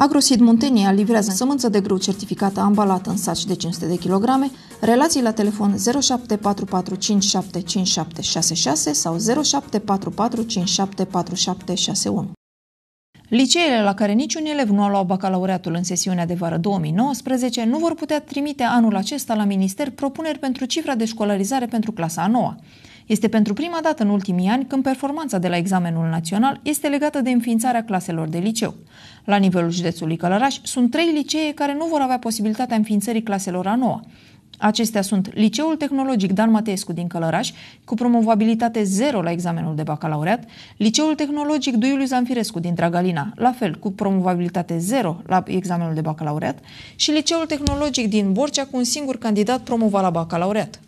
Agrosid Muntenia livrează sămânță de grâu certificată ambalată în saci de 500 de kg, relații la telefon 0744575766 sau 0744574761. Liceele la care niciun elev nu a luat bacalaureatul în sesiunea de vară 2019 nu vor putea trimite anul acesta la minister propuneri pentru cifra de școlarizare pentru clasa a noua. Este pentru prima dată în ultimii ani când performanța de la examenul național este legată de înființarea claselor de liceu. La nivelul județului Călăraș sunt trei licee care nu vor avea posibilitatea înființării claselor a noua. Acestea sunt Liceul Tehnologic Dan Mateescu din Călăraș, cu promovabilitate 0 la examenul de bacalaureat, Liceul Tehnologic Duiu Zanfirescu din Dragalina, la fel, cu promovabilitate 0 la examenul de bacalaureat, și Liceul Tehnologic din Borcea, cu un singur candidat promovat la bacalaureat.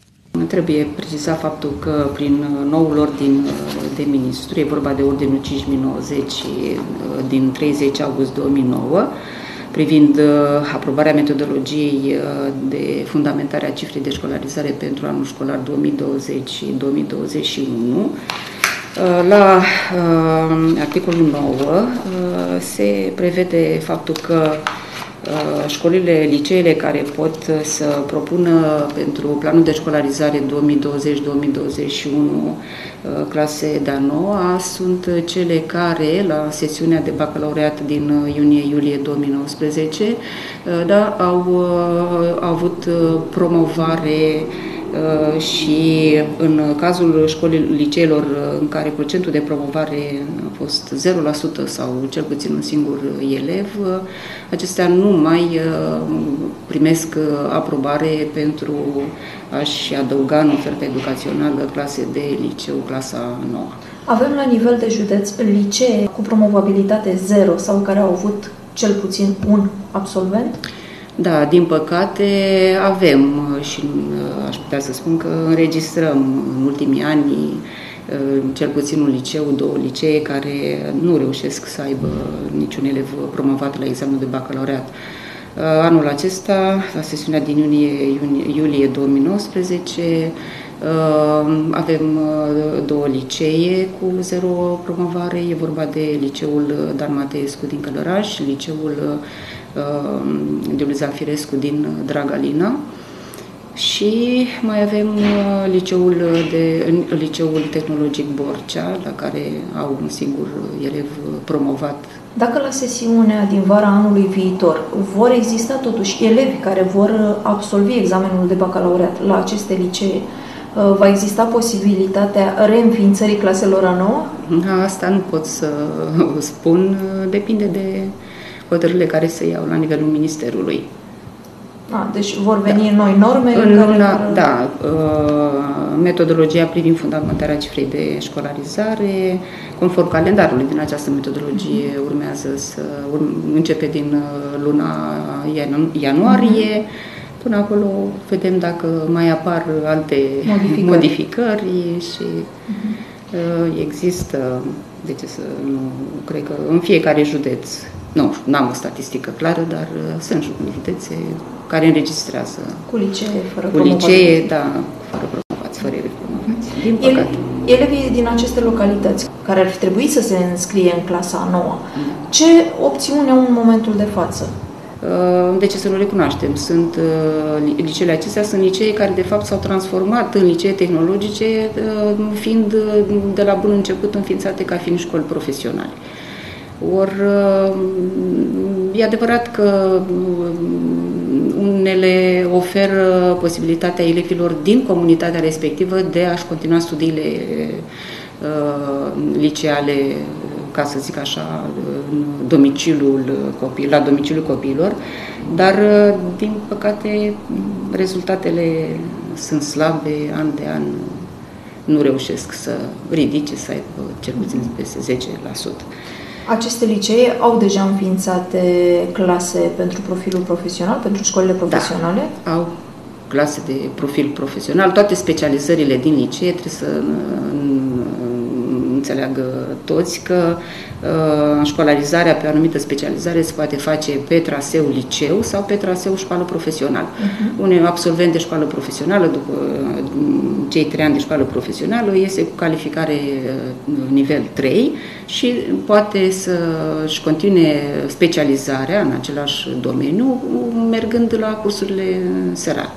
Trebuie precizat faptul că prin noul ordin de ministru, e vorba de ordinul 5090 din 30 august 2009, privind uh, aprobarea metodologiei uh, de fundamentare a cifrei de școlarizare pentru anul școlar 2020 2021. Uh, la articolul 9 se prevede faptul că școlile, liceele care pot să propună pentru planul de școlarizare 2020-2021 Uh, clase de-a noua sunt cele care, la sesiunea de bacalaureat din uh, iunie-iulie 2019, uh, da, au, au avut promovare și în cazul școlii liceelor în care procentul de promovare a fost 0% sau cel puțin un singur elev, acestea nu mai primesc aprobare pentru a-și adăuga în oferta educațională clase de liceu, clasa 9. Avem la nivel de județ licee cu promovabilitate zero sau care au avut cel puțin un absolvent? Da, din păcate avem și uh, aș putea să spun că înregistrăm în ultimii ani uh, cel puțin un liceu, două licee care nu reușesc să aibă niciun elev promovat la examenul de bacalaureat. Uh, anul acesta, la sesiunea din iunie, iunie, iulie 2019, uh, avem uh, două licee cu zero promovare. E vorba de liceul Dan Mateescu din Călăraș și liceul Diuliza Firescu din Dragalina. Și mai avem liceul, de, liceul tehnologic Borcea, la care au un singur elev promovat dacă la sesiunea din vara anului viitor vor exista totuși elevi care vor absolvi examenul de bacalaureat la aceste licee, uh, va exista posibilitatea reînființării claselor a nouă? Asta nu pot să spun, depinde de hotărârile care se iau la nivelul Ministerului. A, deci vor veni da. noi norme? În care luna, vor... Da, uh, metodologia privind fundamentarea cifrei de școlarizare, conform calendarului din această metodologie, uh-huh. urmează să începe din uh, luna ianuarie. Uh-huh. Până acolo vedem dacă mai apar alte modificări, modificări și uh-huh. există, de ce să nu, cred că în fiecare județ nu, nu am o statistică clară, dar uh, sunt județe care înregistrează. Cu licee, fără Cu licee, da, fără promovați, fără elevi promovați. Din păcate. Elevii din aceste localități care ar fi trebuit să se înscrie în clasa nouă, mm. ce opțiune au în momentul de față? Uh, de ce să nu recunoaștem? Sunt, uh, liceele acestea sunt licee care de fapt s-au transformat în licee tehnologice, fiind de la bun început înființate ca fiind școli profesionale. Ori e adevărat că unele oferă posibilitatea elevilor din comunitatea respectivă de a-și continua studiile uh, liceale, ca să zic așa, în domiciliul copil, la domiciliul copiilor, dar, uh, din păcate, rezultatele sunt slabe, an de an nu reușesc să ridice, să aibă cel puțin peste 10%. Aceste licee au deja înființate clase pentru profilul profesional, pentru școlile da, profesionale? Da, au clase de profil profesional. Toate specializările din licee trebuie să înțeleagă toți că uh, școlarizarea pe o anumită specializare se poate face pe traseu liceu sau pe traseu școală profesională. Uh-huh. Un absolvent de școală profesională, după cei trei ani de școală profesională, iese cu calificare nivel 3 și poate să-și continue specializarea în același domeniu, mergând la cursurile serale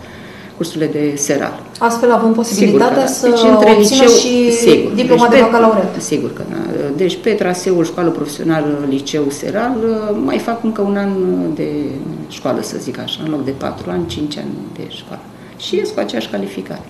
cursurile de seral. Astfel avem posibilitatea să deci, între obțină liceu, și sigur, diploma deci de bacalaureat. Sigur că da. Deci pe traseul școală profesională liceu seral mai fac încă un an de școală, să zic așa, în loc de patru ani, cinci ani de școală. Și ies cu aceeași calificare.